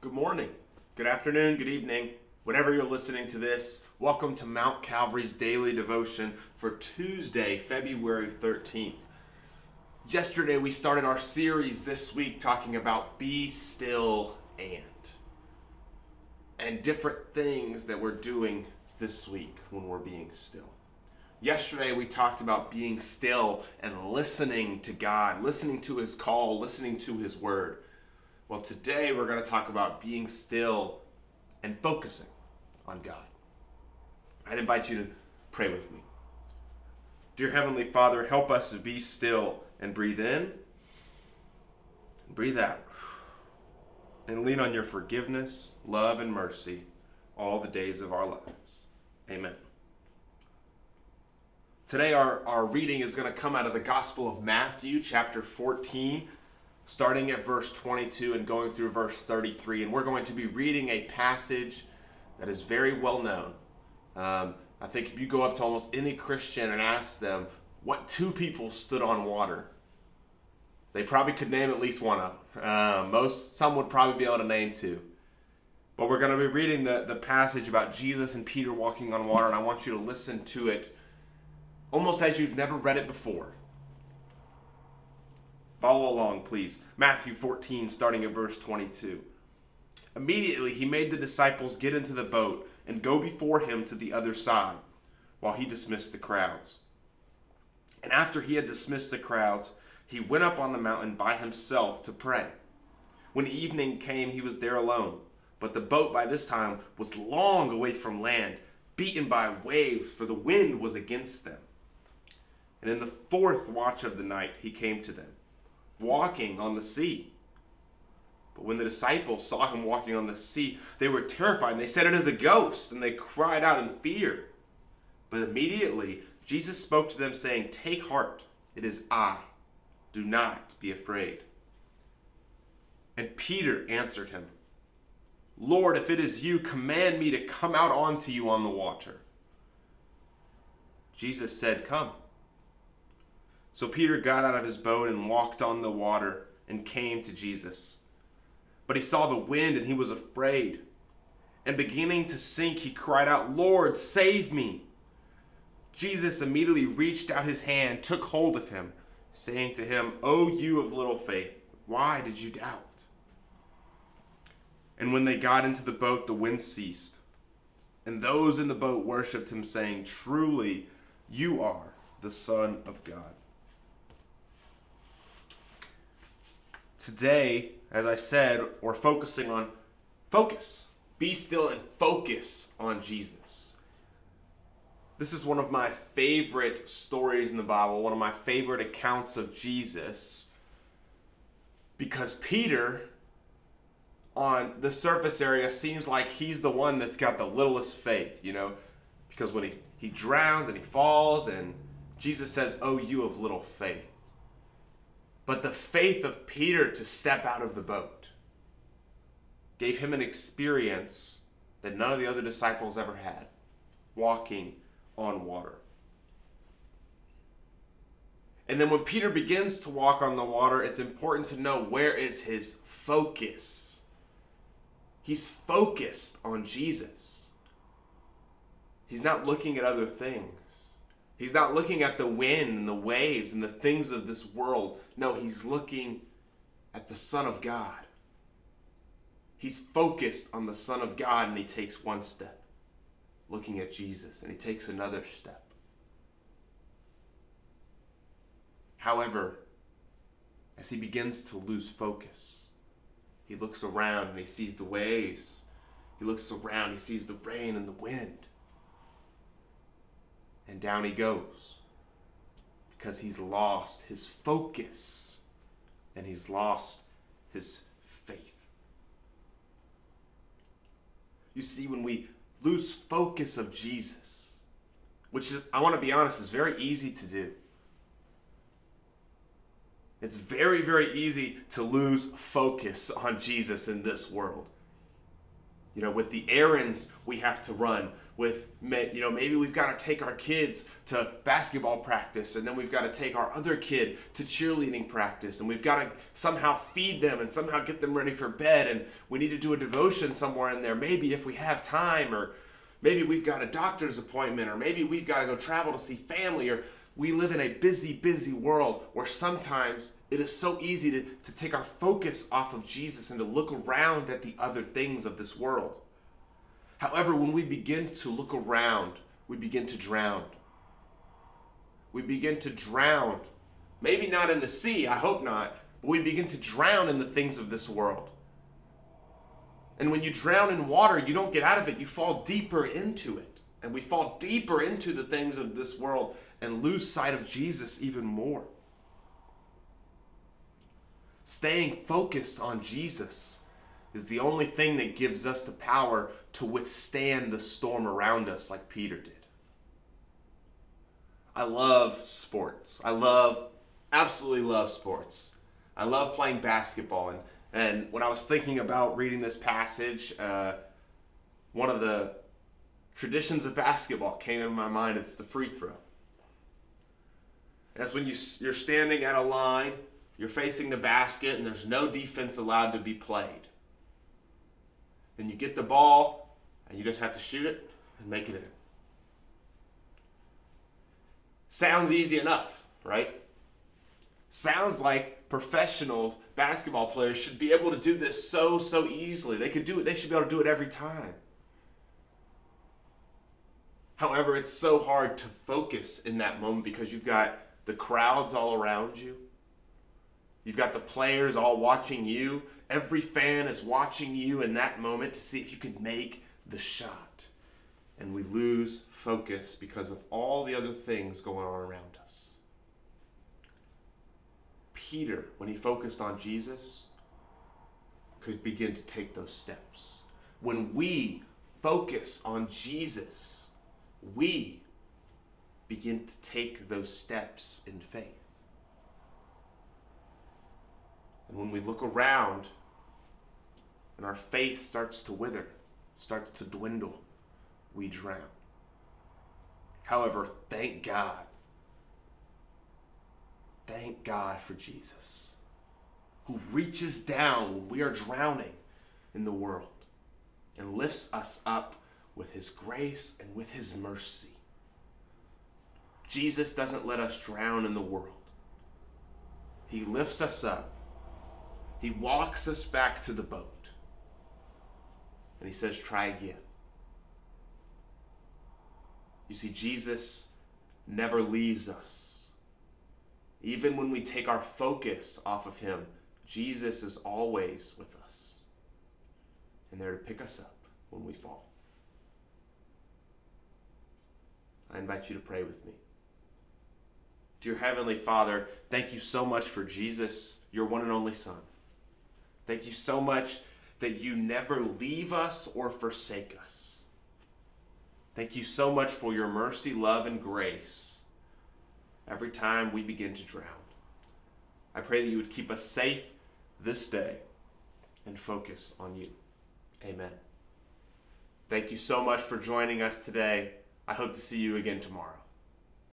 good morning, good afternoon, good evening, whenever you're listening to this. Welcome to Mount Calvary's daily devotion for Tuesday, February 13th. Yesterday, we started our series this week talking about be still and and different things that we're doing this week when we're being still. Yesterday, we talked about being still and listening to God, listening to His call, listening to His word. Well, today we're going to talk about being still and focusing on God. I'd invite you to pray with me. Dear Heavenly Father, help us to be still and breathe in, breathe out, and lean on your forgiveness, love, and mercy all the days of our lives. Amen. Today, our, our reading is going to come out of the Gospel of Matthew, chapter 14, starting at verse 22 and going through verse 33. And we're going to be reading a passage that is very well known. Um, I think if you go up to almost any Christian and ask them what two people stood on water, they probably could name at least one of them. Uh, most, some would probably be able to name two. But we're going to be reading the, the passage about Jesus and Peter walking on water, and I want you to listen to it almost as you've never read it before. Follow along, please. Matthew 14, starting at verse 22. Immediately he made the disciples get into the boat and go before him to the other side, while he dismissed the crowds. And after he had dismissed the crowds, he went up on the mountain by himself to pray. When evening came, he was there alone. But the boat by this time was long away from land, beaten by waves, for the wind was against them. And in the fourth watch of the night he came to them, walking on the sea. But when the disciples saw him walking on the sea, they were terrified, and they said, It is a ghost, and they cried out in fear. But immediately Jesus spoke to them, saying, Take heart, it is I. Do not be afraid. And Peter answered him, Lord, if it is you, command me to come out onto you on the water. Jesus said, Come. So Peter got out of his boat and walked on the water and came to Jesus. But he saw the wind and he was afraid. And beginning to sink, he cried out, Lord, save me. Jesus immediately reached out his hand, took hold of him, saying to him, O you of little faith, why did you doubt? And when they got into the boat, the wind ceased. And those in the boat worshipped him, saying, Truly, you are the Son of God. Today, as I said, we're focusing on focus. Be still and focus on Jesus. This is one of my favorite stories in the Bible, one of my favorite accounts of Jesus, because Peter, on the surface area, seems like he's the one that's got the littlest faith, you know, because when he, he drowns and he falls, and Jesus says, Oh, you of little faith but the faith of Peter to step out of the boat gave him an experience that none of the other disciples ever had walking on water. And then when Peter begins to walk on the water, it's important to know where is his focus. He's focused on Jesus. He's not looking at other things. He's not looking at the wind and the waves and the things of this world. No, he's looking at the Son of God. He's focused on the Son of God and he takes one step, looking at Jesus, and he takes another step. However, as he begins to lose focus, he looks around and he sees the waves. He looks around, he sees the rain and the wind and down he goes because he's lost his focus and he's lost his faith. You see, when we lose focus of Jesus, which is, I want to be honest, is very easy to do. It's very, very easy to lose focus on Jesus in this world. You know, with the errands we have to run, with, you know, maybe we've got to take our kids to basketball practice, and then we've got to take our other kid to cheerleading practice, and we've got to somehow feed them and somehow get them ready for bed, and we need to do a devotion somewhere in there, maybe if we have time, or maybe we've got a doctor's appointment, or maybe we've got to go travel to see family, or we live in a busy, busy world where sometimes it is so easy to, to take our focus off of Jesus and to look around at the other things of this world. However, when we begin to look around, we begin to drown. We begin to drown. Maybe not in the sea, I hope not, but we begin to drown in the things of this world. And when you drown in water, you don't get out of it, you fall deeper into it. And we fall deeper into the things of this world and lose sight of Jesus even more. Staying focused on Jesus is the only thing that gives us the power to withstand the storm around us, like Peter did. I love sports. I love, absolutely love sports. I love playing basketball. And, and when I was thinking about reading this passage, uh, one of the traditions of basketball came in my mind. It's the free throw. That's when you, you're standing at a line, you're facing the basket, and there's no defense allowed to be played. Then you get the ball, and you just have to shoot it and make it in. Sounds easy enough, right? Sounds like professional basketball players should be able to do this so, so easily. They could do it, they should be able to do it every time. However, it's so hard to focus in that moment because you've got the crowds all around you. You've got the players all watching you. Every fan is watching you in that moment to see if you can make the shot. And we lose focus because of all the other things going on around us. Peter, when he focused on Jesus, could begin to take those steps. When we focus on Jesus, we begin to take those steps in faith. And when we look around and our faith starts to wither, starts to dwindle, we drown. However, thank God. Thank God for Jesus, who reaches down when we are drowning in the world and lifts us up with his grace and with his mercy. Jesus doesn't let us drown in the world. He lifts us up. He walks us back to the boat. And he says, try again. You see, Jesus never leaves us. Even when we take our focus off of him, Jesus is always with us and there to pick us up when we fall. I invite you to pray with me. Dear Heavenly Father, thank you so much for Jesus, your one and only Son. Thank you so much that you never leave us or forsake us. Thank you so much for your mercy, love, and grace every time we begin to drown. I pray that you would keep us safe this day and focus on you. Amen. Thank you so much for joining us today. I hope to see you again tomorrow.